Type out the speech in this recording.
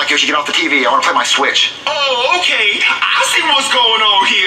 like, yo, you get off the TV. I want to play my Switch. Oh, okay. I see what's going on here.